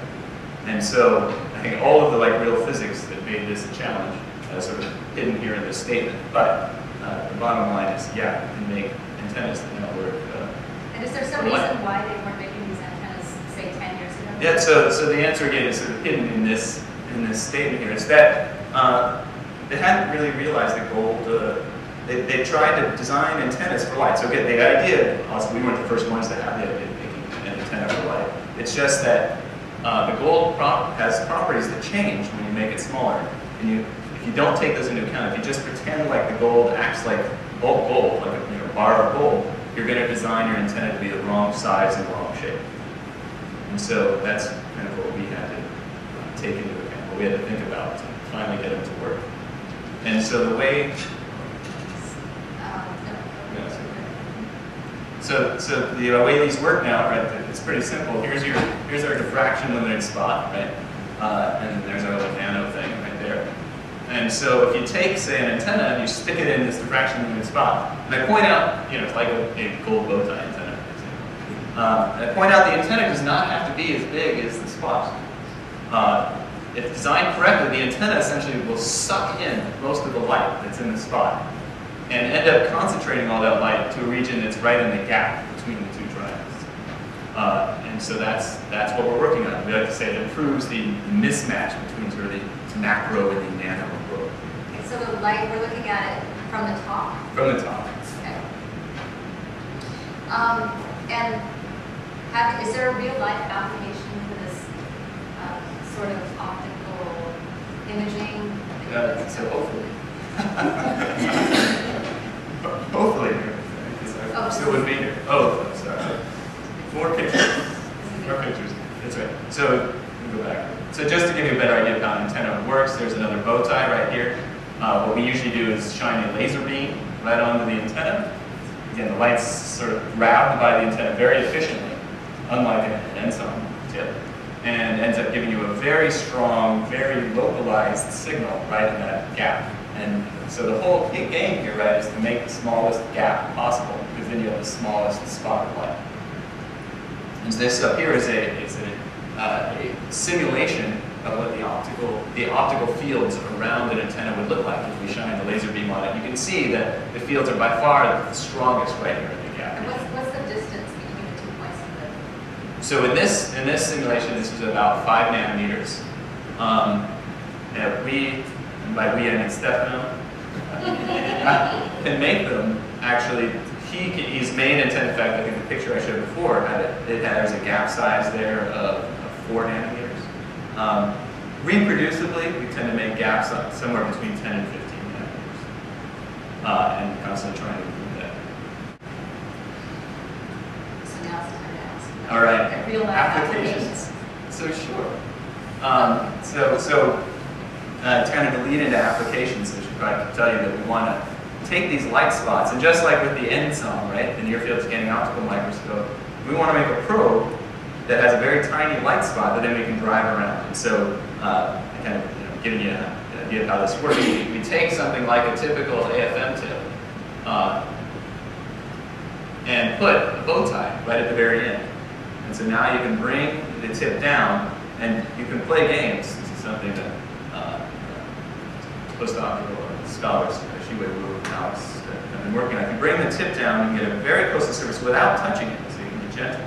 And so I think all of the like real physics that made this a challenge uh, sort of hidden here in this statement. But uh, the bottom line is, yeah, you can make antennas that now work. Uh, and is there some reason why they weren't making these antennas, say, 10 years ago? Yeah, so, so the answer again is sort of hidden in this, in this statement here. Is that uh, they hadn't really realized that gold, uh, they, they tried to design antennas for light. So again, the idea, also we weren't the first ones to have the idea of making an antenna for light. It's just that uh, the gold prop has properties that change when you make it smaller. And you, if you don't take those into account, if you just pretend like the gold acts like bulk gold, like a you know, bar of gold, you're going to design your antenna to be the wrong size and wrong shape. And so that's kind of what we had to take into account, what we had to think about to finally get them to work. And so the way, so so the way these work now, right? It's pretty simple. Here's your here's our diffraction limited spot, right? Uh, and there's our little nano thing right there. And so if you take, say, an antenna and you stick it in this diffraction limited spot, and I point out, you know, it's like a, a gold bow tie antenna. Uh, and I point out the antenna does not have to be as big as the spot. Uh, if designed correctly, the antenna essentially will suck in most of the light that's in the spot and end up concentrating all that light to a region that's right in the gap between the two triangles. Uh, and so that's that's what we're working on. We like to say it improves the mismatch between sort of the macro and the nano world. Okay, so the light, we're looking at it from the top? From the top. Okay. Um, and have, is there a real life application for this uh, sort of optical imaging? Uh, so hopefully. hopefully. Oh, still with me here. Oh, sorry. More pictures. More pictures. That's right. So, go back. so just to give you a better idea of how an antenna works, there's another bow tie right here. Uh, what we usually do is shine a laser beam right onto the antenna. Again, the light's sort of grabbed by the antenna very efficiently, unlike an NSOM tip, and ends up giving you a very strong, very localized signal right in that gap. And so the whole game here, right, is to make the smallest gap possible, because then you have the smallest spot of light. And so this up here is a, is a, uh, a simulation of what the optical, the optical fields around an antenna would look like if we shine the laser beam on it. You can see that the fields are by far the strongest right here in the gap. And what's, what's the distance between the two points of the, So in this in this simulation, this is about five nanometers. Um, and we, and by we I mean Stefano, can make them actually. He can, he's made antenna. In fact, I think the picture I showed before had it. It has a gap size there of, of four nanometers. Um, reproducibly, we tend to make gaps somewhere between 10 and 15 nanometers, uh, and constantly trying to improve that. so now it's time to ask. All right. Real applications. So sure. Um, so so uh, to kind of lead into applications, I should probably tell you that we want to take these light spots, and just like with the NSOM, right, the near field scanning optical microscope, we want to make a probe that has a very tiny light spot that then we can drive around. And so uh, I kind of you know, giving you an idea of how this works. We, we take something like a typical AFM tip. Uh, and put a bow tie right at the very end. And so now you can bring the tip down and you can play games. This is something that uh, postdoctoral scholars, Shiwei Wu and Alex, have been working on. You can bring the tip down and get it very close to the surface without touching it, so you can be gentle.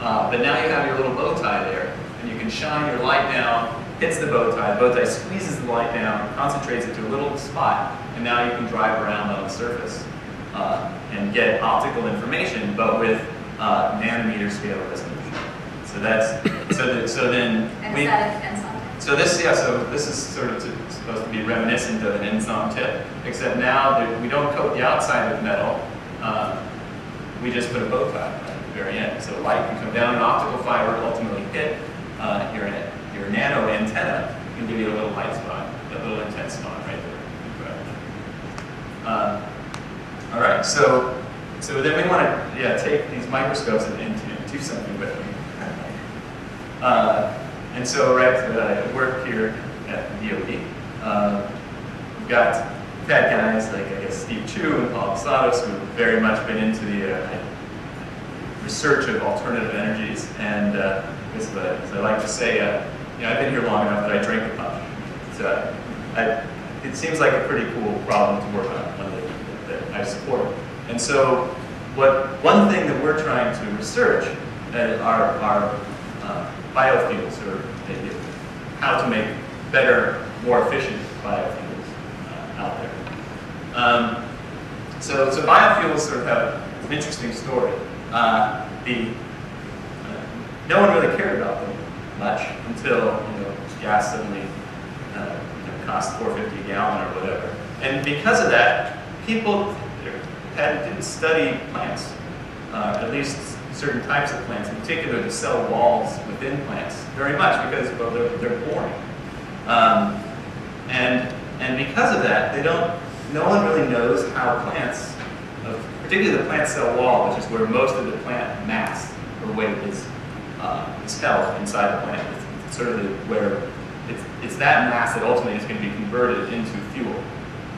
Uh, but now you have your little bow tie there, and you can shine your light down, hits the bow tie, the bow tie squeezes the light down, concentrates it to a little spot, and now you can drive around on the surface uh, and get optical information, but with uh, nanometer scale resolution. So that's so that so then we is that an NSOM? so this yeah so this is sort of to, supposed to be reminiscent of an NSOM tip, except now that we don't coat the outside with metal. Uh, we just put a bow tie at the very end, so light can come down an optical fiber, ultimately hit uh, your your nano antenna, and give you a little light spot, a little intense spot right there. Uh, all right, so so then we want to yeah take these microscopes and, and, and do something with them. Uh, and so right uh, work here at DOE. Uh, we've got had guys like I guess Steve Chu and Paul Alivisatos who have very much been into the uh, research of alternative energies. And uh, as, as I like to say, uh, you know, I've been here long enough that I drink the punch. So I, it seems like a pretty cool problem to work on, one that I support. And so, what one thing that we're trying to research uh, are, are uh, biofuels, or uh, how to make better, more efficient biofuels uh, out there. Um, so, so biofuels sort of have an interesting story. Uh, the uh, no one really cared about them much until you know gas suddenly you know, cost 4.50 a gallon or whatever. And because of that, people had, didn't study plants, uh, at least certain types of plants, in particular the cell walls within plants, very much because well, they're, they're boring. Um, and, and because of that, they don't, no one really knows how plants, particularly the plant cell wall, which is where most of the plant mass or weight is, uh, is held inside the plant. It's sort of the, where it's, it's that mass that ultimately is going to be converted into fuel.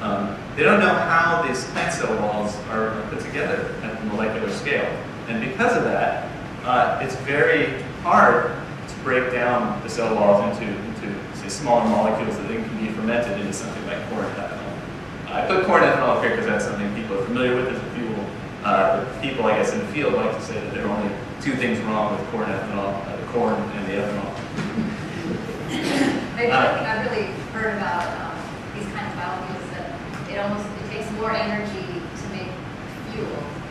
Um, they don't know how these plant cell walls are put together at the molecular scale. And because of that, uh, it's very hard to break down the cell walls into, into say, smaller molecules that then can be fermented into something like corn ethanol. I put corn ethanol here because that's something people are familiar with as a fuel. Uh, people, I guess, in the field like to say that there are only two things wrong with corn ethanol, uh, the corn and the ethanol. Thing I've really heard about um, these kind of biofuels is that it almost, it takes more energy to make fuel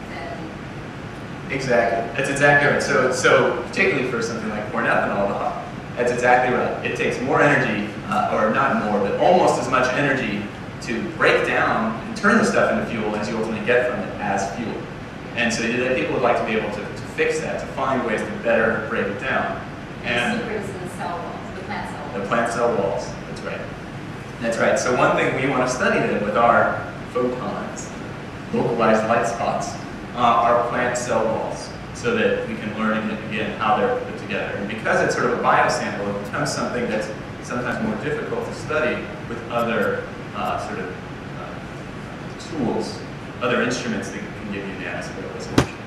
than, Exactly. That's exactly right. So, so particularly for something like corn ethanol, that's exactly right. It takes more energy, uh, or not more, but almost as much energy to break down and turn the stuff into fuel as you ultimately get from it as fuel. And so people would like to be able to, to fix that, to find ways to better break it down. And secret is in the cell walls, the plant cell The plant cell walls. That's right. So one thing we want to study then with our photons, localized light spots, uh, are plant cell walls, so that we can learn again, how they're put together. And because it's sort of a biosample, it becomes something that's sometimes more difficult to study with other uh, sort of uh, tools, other instruments that can give you nanoscale resolution.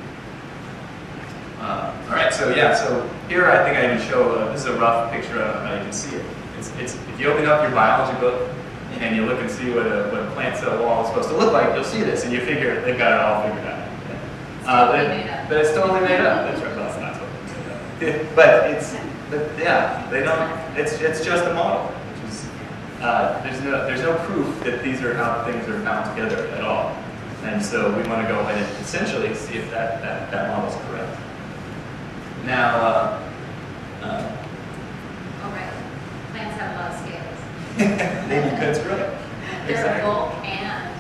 Uh, all right, so yeah, so here I think I can show, uh, this is a rough picture of how you can see it. It's, it's, if you open up your biology book and you look and see what a, what a plant cell wall is supposed to look like, you'll see this and you figure they've got it all figured out. Uh, totally but, made up. but it's totally made up. That's right. Well, it's not totally made up. but it's, but yeah, they don't. It's it's just a model, which is uh, there's no there's no proof that these are how things are bound together at all. And so we want to go ahead and essentially see if that that, that model is correct. Now, uh, uh, right. Plants have a lot of scales. they, that's right. They're Exactly. bulk and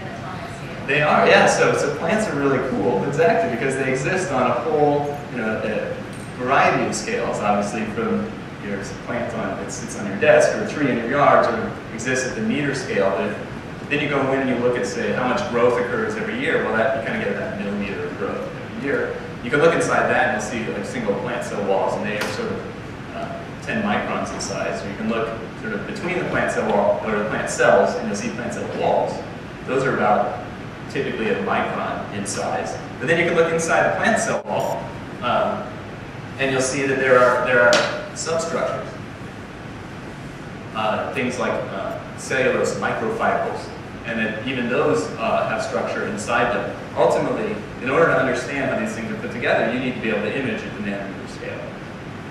an atomic scale. They are, yeah. So, so plants are really cool, exactly, because they exist on a whole, you know, a variety of scales. Obviously, from your plant on that sits on your desk, or a tree in your yard, or exists at the meter scale. But if, then you go in and you look at, say, how much growth occurs every year. Well, that you kind of get that millimeter of growth every year. You can look inside that and you'll see like single plant cell walls, and they are sort of 10 microns in size. Or you can look sort of between the plant cell wall or the plant cells, and you'll see plant cell walls. Those are about typically a micron in size. But then you can look inside the plant cell wall, um, and you'll see that there are there are substructures. Uh, things like uh, cellulose microfibrils, and that even those uh, have structure inside them. Ultimately, in order to understand how these things are put together, you need to be able to image at the nanometer scale.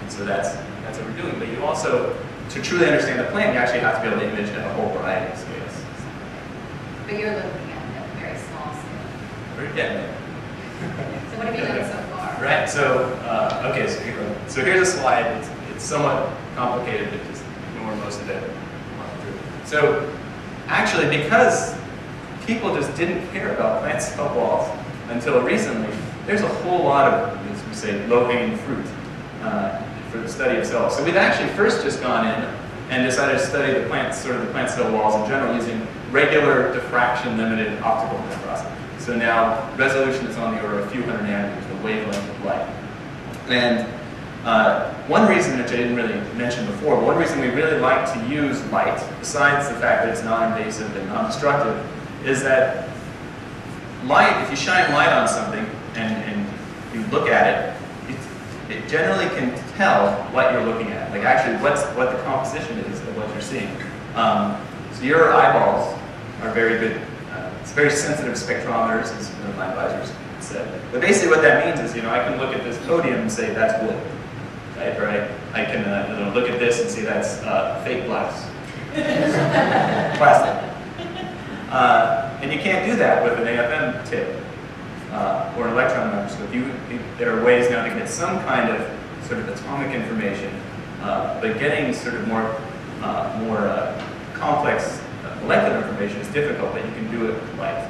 And so that's that's what we're doing. But you also, to truly understand the plant, you actually have to be able to image at a whole variety of scales. But you're looking at a very small scale. We're getting there. So what have you done so far? Right, so, uh, okay, so, here, so here's a slide. It's, it's somewhat complicated, but just ignore most of it. So, actually, because people just didn't care about plant cell walls until recently, there's a whole lot of, as we say, low-hanging fruit uh, for the study of cells. So we've actually first just gone in and decided to study the plant, sort of the plant cell walls in general using regular diffraction-limited optical microscopy. So now resolution is on the order of a few hundred nanometers, the wavelength of light. And uh, one reason, which I didn't really mention before, but one reason we really like to use light, besides the fact that it's non-invasive and non-destructive, is that light, if you shine light on something and, and you look at it, it, generally can tell what you're looking at, like actually what's, what the composition is of what you're seeing. Um, so your eyeballs are very good, uh, it's very sensitive spectrometers, as my advisors said. But basically what that means is, you know, I can look at this podium and say that's wood, right? Or I, I can uh, you know, look at this and say that's uh, fake glass, plastic. Uh, and you can't do that with an AFM tip uh, or an electron microscope. You, you, there are ways now to get some kind of sort of atomic information, uh, but getting sort of more, uh, more uh, complex uh, molecular information is difficult, but you can do it with light.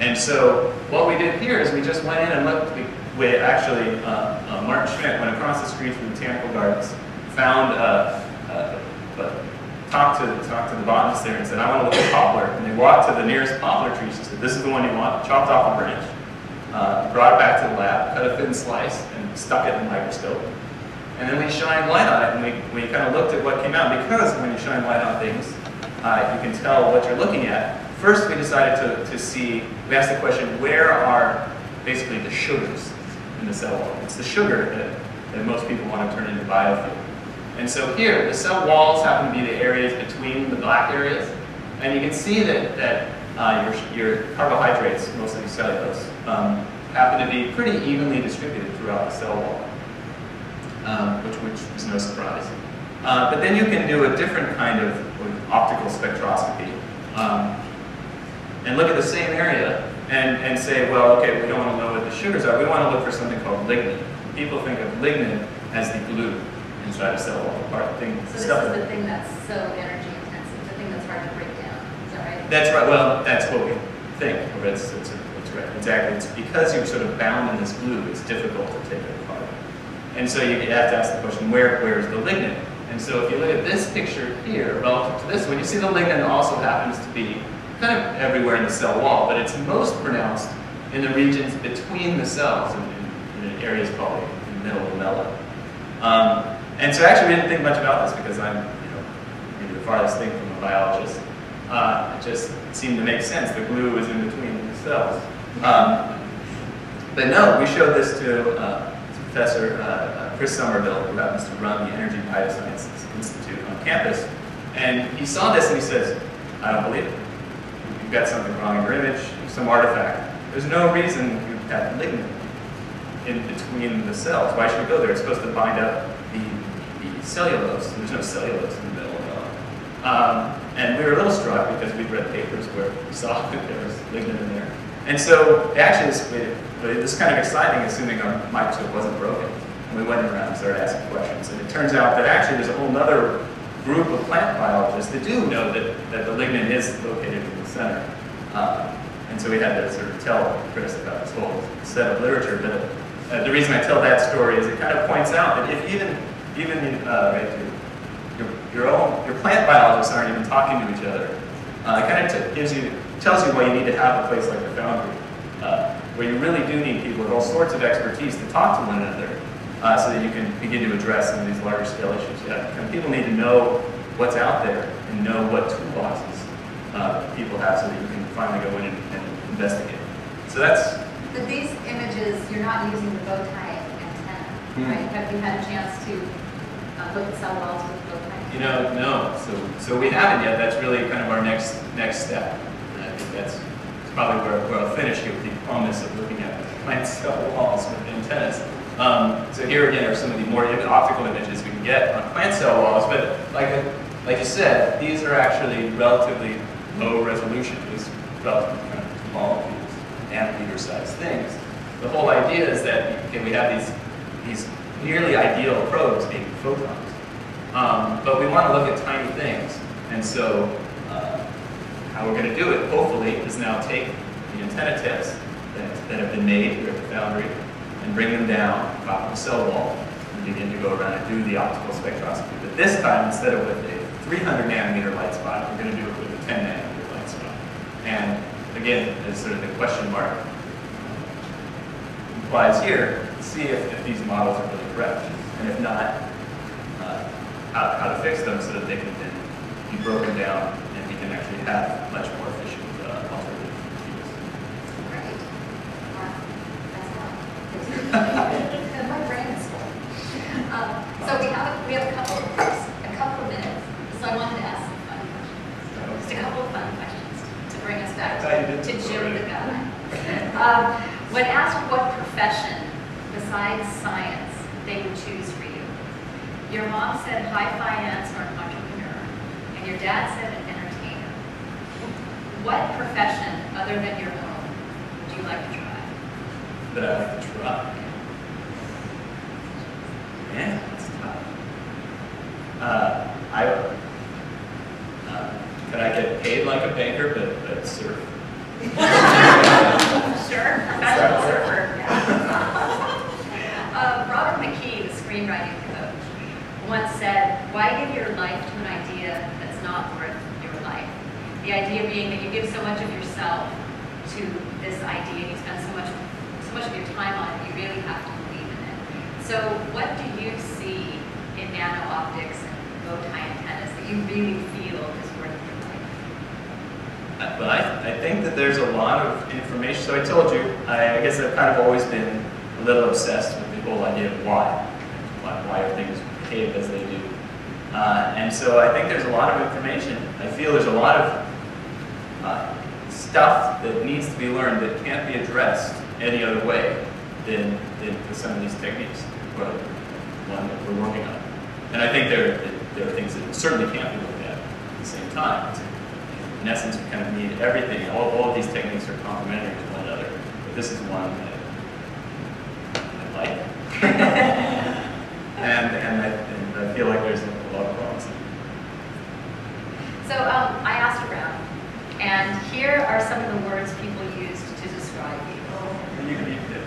And so what we did here is we just went in and looked. We, we actually, uh, Martin Schmidt went across the street from the Botanical Gardens, found, uh, talked to talked to the botanist there and said, I want to look at poplar. And they walked to the nearest poplar tree. She said, This is the one you want. Chopped off a branch, uh, brought it back to the lab, cut a thin slice, and stuck it in the microscope. And then we shined light on it, and we, we kind of looked at what came out. Because when you shine light on things, uh, you can tell what you're looking at. First, we decided to, to see, we asked the question, where are basically the sugars in the cell wall? It's the sugar that, that most people want to turn into biofuel. And so here, the cell walls happen to be the areas between the black areas. And you can see that, that uh, your, your carbohydrates, mostly cellulose, um, happen to be pretty evenly distributed throughout the cell wall, um, which, which is no surprise. Uh, but then you can do a different kind of optical spectroscopy um, and look at the same area and, and say, well, okay, we don't want to know what the sugars are. We want to look for something called lignin. People think of lignin as the glue inside a cell wall, part of the thing. So this stuff is the thing that's so energy intensive, the thing that's hard to break down. Is that right? That's right. Well, that's what we think. It's, it's. Exactly. It's because you're sort of bound in this glue. It's difficult to take it apart. And so you have to ask the question: Where where is the lignin? And so if you look at this picture here relative to this one, you see the lignin also happens to be kind of everywhere in the cell wall, but it's most pronounced in the regions between the cells, in, in, in areas called the middle lamella. Um, and so actually we didn't think much about this because I'm, you know, maybe the farthest thing from a biologist. Uh, it just seemed to make sense. The glue is in between the cells. Um, but no, we showed this to uh, Professor uh, Chris Somerville, who happens to run the Energy Biosciences Institute on campus. And he saw this and he says, I don't believe it. You've got something wrong in your image, some artifact. There's no reason you've got lignin in between the cells. Why should we go there? It's supposed to bind up the, the cellulose. There's no cellulose in the middle of it. Um, and we were a little struck because we'd read papers where we saw that there was lignin in there. And so actually this, this is kind of exciting assuming our microscope wasn't broken. And we went around and started asking questions. And it turns out that actually there's a whole other group of plant biologists that do know that, that the lignin is located in the center. Um, and so we had to sort of tell Chris about this whole set of literature. But uh, the reason I tell that story is it kind of points out that if even, even uh, your, your, own, your plant biologists aren't even talking to each other, uh, it kind of gives you, tells you why you need to have a place like the Foundry, uh, where you really do need people with all sorts of expertise to talk to one another uh, so that you can begin to address some of these larger scale issues. Yeah, and people need to know what's out there and know what toolboxes uh, people have so that you can finally go in and, and investigate. So that's. But these images, you're not using the bow tie antenna, mm. right? Have you had a chance to uh, look at cell walls with bow tie? You know, no. So, so we haven't yet. That's really kind of our next next step. That's probably where, where I'll finish here with the promise of looking at plant cell walls with antennas. Um, so here again are some of the more optical images we can get on plant cell walls, but like, like you said, these are actually relatively low resolution, these relatively kind of small nanometer sized things. The whole idea is that okay, we have these, these nearly ideal probes being photons, um, but we want to look at tiny things, and so uh, how we're going to do it, hopefully, is now take the antenna tips that, that have been made here at the Foundry and bring them down top of the cell wall and begin to go around and do the optical spectroscopy. But this time, instead of with a 300 nanometer light spot, we're going to do it with a 10 nanometer light spot. And again, as sort of the question mark implies here, see if, if these models are really correct. And if not, uh, how, how to fix them so that they can then be broken down can actually have much more efficient uh, alternative My brain is full. Um, so we have, we have a couple of, a couple of minutes, so I wanted to ask some fun questions. Just a couple of fun questions to bring us back to, to Jim the guy. Um, when asked what profession besides science they would choose for you, your mom said high finance or entrepreneur, and your dad said. What profession other than your own would you like to try? That I like to try. Man, that's tough. Uh, I, uh, can I get paid like a banker, but, but surf? sure, professional surfer. Yeah. uh, Robert McKee, the screenwriting coach, once said, why give your life to an idea that's not worth? The idea being that you give so much of yourself to this idea, and you spend so much, so much of your time on it, you really have to believe in it. So what do you see in nano optics and bow tie antennas that you really feel is worth your life? Uh, But I, I think that there's a lot of information. So I told you, I, I guess I've kind of always been a little obsessed with the whole idea of why. Why, why are things behave as they do? Uh, and so I think there's a lot of information. I feel there's a lot of uh, stuff that needs to be learned that can't be addressed any other way than, than with some of these techniques, well, one that we're working on. And I think there, there are things that certainly can't be looked at at the same time. In essence, we kind of need everything. All, all of these techniques are complementary to one another, but this is one that I like. and, and, I, and I feel like there's a lot of promise. in it. So um, I asked around, and here are some of the words people used to describe. You believed it.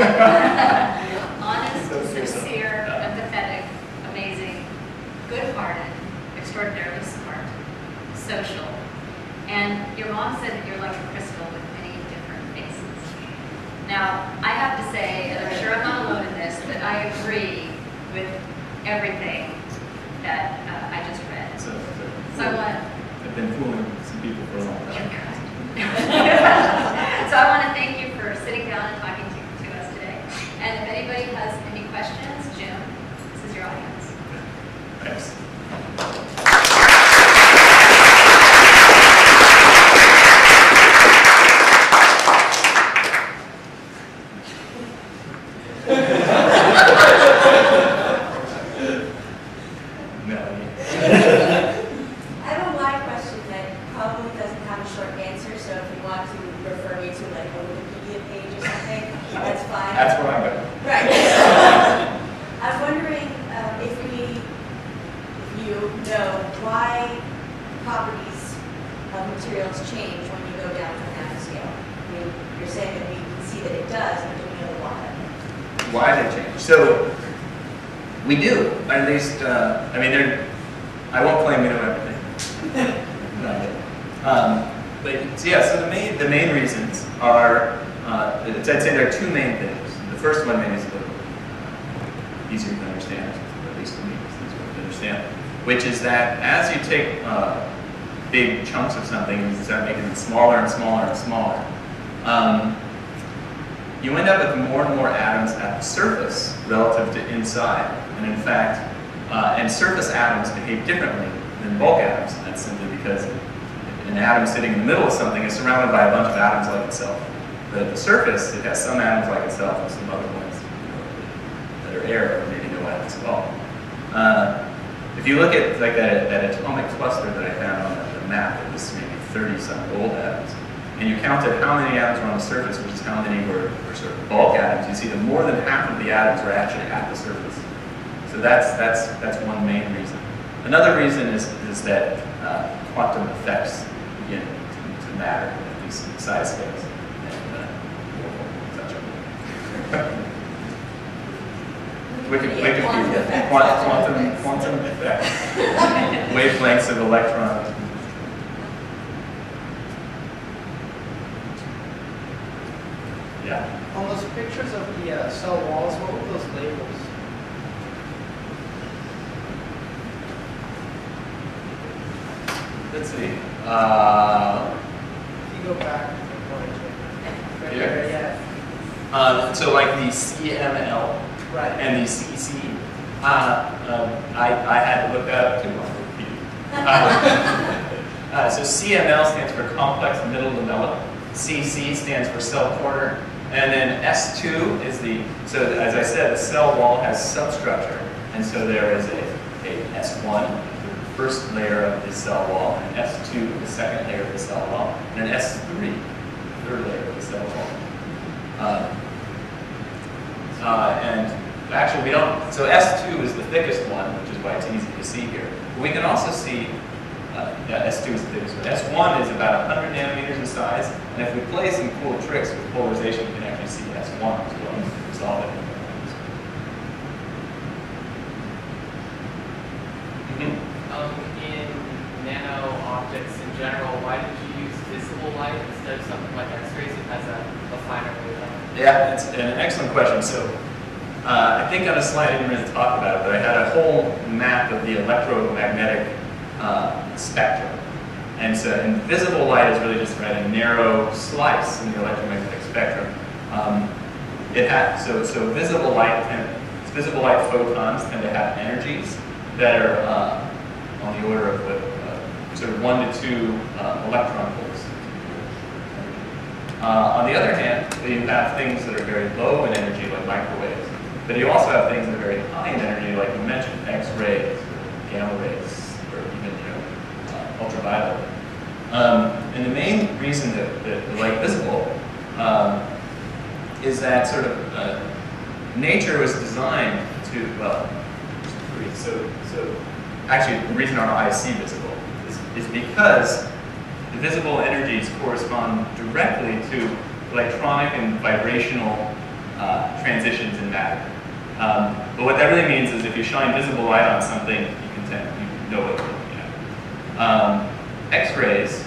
Honest, sincere, empathetic, amazing, good-hearted, extraordinarily smart, social. And your mom said that you're like a crystal with many different faces. Now, I have to say, and I'm sure I'm not alone in this, that I agree with everything that uh, I just read. So, so I've been fooling So I want to thank you for sitting down and talking to, to us today. And if anybody has any questions, Jim, this is your audience. Thanks. Melanie. I have a wide question that probably doesn't have a short answer, so if you want to refer me to like a Wikipedia page or something, that's fine. That's where I'm going. Right. I was wondering um, if we, if you know why properties of materials change when you go down to a nanoscale. I mean, you're saying that we can see that it does, but do we know why? Why they change? So, we do, at least, uh, I mean, I won't claim we know everything. Um, but, so yeah, so the main, the main reasons are, uh, I'd say there are two main things. The first one maybe is a little easier to understand, at least for me, it's easier to understand, which is that as you take uh, big chunks of something and start making them smaller and smaller and smaller, um, you end up with more and more atoms at the surface relative to inside. And in fact, uh, and surface atoms behave differently than bulk atoms. And that's simply because an atom sitting in the middle of something is surrounded by a bunch of atoms like itself. But at the surface, it has some atoms like itself and some other ones that are air or maybe no atoms at all. Uh, if you look at like that, that atomic cluster that I found on the, map, it was maybe 30 some gold atoms, and you counted how many atoms were on the surface, which is how many were, were sort of bulk atoms, you see that more than half of the atoms are actually at the surface. So that's, that's, that's one main reason. Another reason is, is that uh, quantum effects begin to, to matter at these size scales. And, uh, we'll touch on that. Wiki- Yeah, quantum quantum, quantum effects, wavelengths of electrons. Yeah. On those pictures of the uh, cell walls, what were those labels? Let's see. Uh, If you go back to the point. Right Here? there, yeah. uh, so like the CML Right. and the CC. Uh, um, I, I had to look that up too on Wikipedia. Uh, uh, so CML stands for complex middle lamella. CC stands for cell corner. And then S2 is the, so as I said, the cell wall has substructure. And so there is a, a S1, the first layer of the cell wall, and S2, the second layer of the cell wall, and an S3, the third layer of the cell wall. Uh, uh, and actually, we don't, so S2 is the thickest one, which is why it's easy to see here. But we can also see, uh, yeah, S2 is the thickest one. S1 is about 100 nanometers in size, and if we play some cool tricks with polarization, we can actually S1 as well. Resolve it. Mhm. Um, in nano optics in general, why did you use visible light instead of something like X-rays that has a, a finer wavelength? Yeah, it's an excellent question. So, uh, I think on a slide I didn't really talk about it, but I had a whole map of the electromagnetic uh, spectrum. And so, and visible light is really just right, a narrow slice in the electromagnetic spectrum. Um, it has so so visible light tend, visible light photons tend to have energies that are uh, on the order of what, uh, sort of one to two uh, electron volts. Uh, on the other hand, you have things that are very low in energy, like microwaves. But you also have things that are very high in energy, like you mentioned, X-rays, gamma rays, or even you know, uh, ultraviolet. Um, and the main reason that, that we like visible um, is that sort of uh, nature was designed to, well, so, so actually the reason our eyes see visible is, is because the visible energies correspond directly to electronic and vibrational uh, transitions in matter. Um, but what that really means is if you shine visible light on something, you can tend, you know what you're looking at. Um, X-rays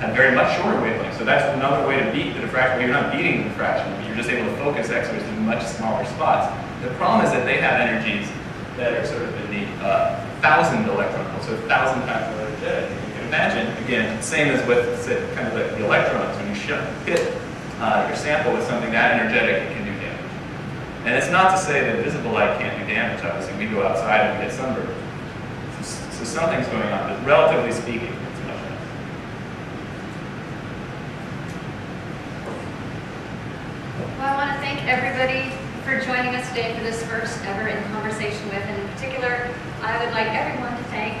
have very much shorter wavelengths. So that's another way to beat the diffraction. Well, you're not beating the diffraction, but you're just able to focus X-rays to much smaller spots. The problem is that they have energies that are sort of in the uh, thousand electron volts, so thousand times more energetic. You can imagine, again, same as with say, kind of the, the electrons, when you hit uh, your sample with something that energetic, it can do damage. And it's not to say that visible light can't do damage. Obviously, we go outside and we get sunburned. So, so something's going on, but relatively speaking, it's much less. Well, I want to thank everybody for joining us today for this first ever in conversation with, and in particular, I would like everyone to thank